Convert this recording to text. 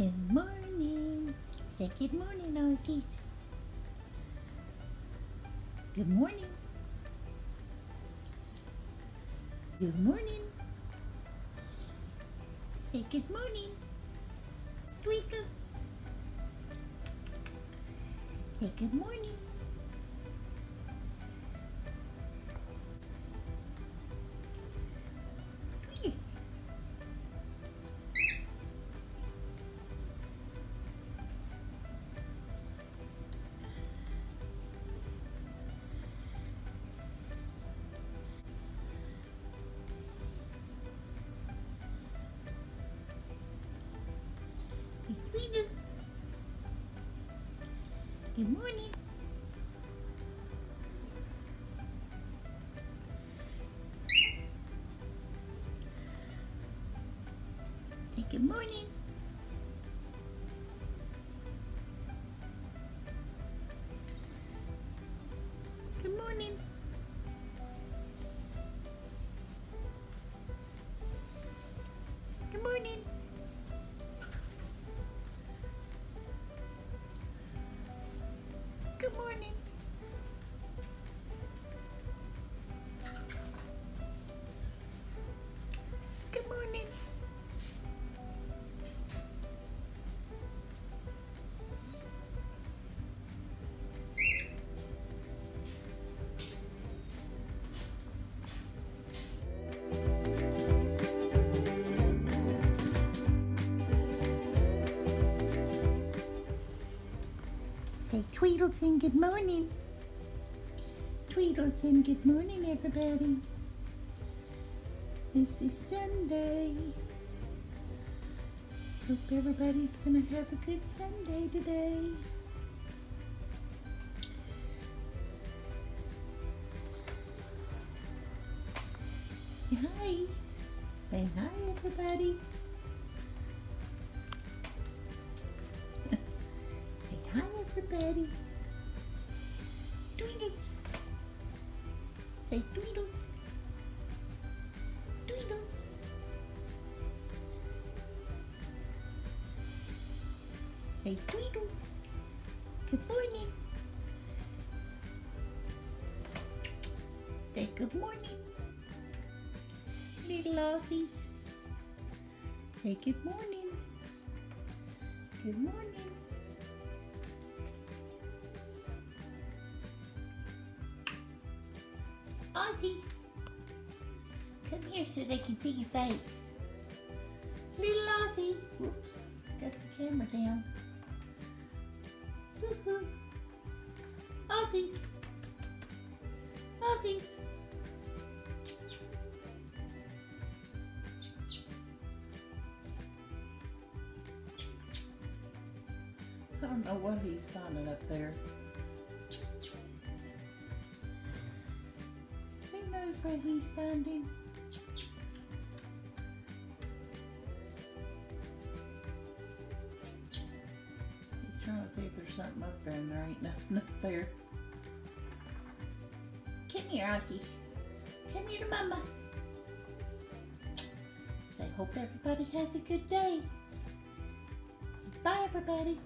Good morning. Say good morning, Ozzies. Good morning. Good morning. Say good morning. Twinkle. Say good morning. Tweedle. Good morning. Good morning. Good morning. Good morning. Say Tweedleton, good morning. Tweedleton, good morning, everybody. This is Sunday. Hope everybody's gonna have a good Sunday today. Hi. Say hi, everybody. Everybody. Tweedles. Say Tweedles. Tweedles. Say Tweedles. Good morning. Say good morning. Little Ozzies. Say good morning. Good morning. Ozzy, come here so they can see your face. Little Ozzy, whoops, got the camera down. Ozzies, Ozzies. I don't know what he's finding up there. Knows where he's finding? He's trying to see if there's something up there and there ain't nothing up there. Come here, Ozzy. Come here to Mama. Say, hope everybody has a good day. Bye, everybody.